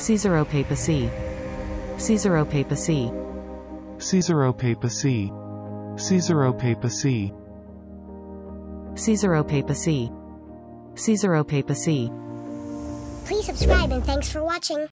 Caesaropapacy. Caesaropapacy. Caesaropapacy. Caesaropapacy. Caesaropapacy. Caesaropapacy. Please subscribe and thanks for watching.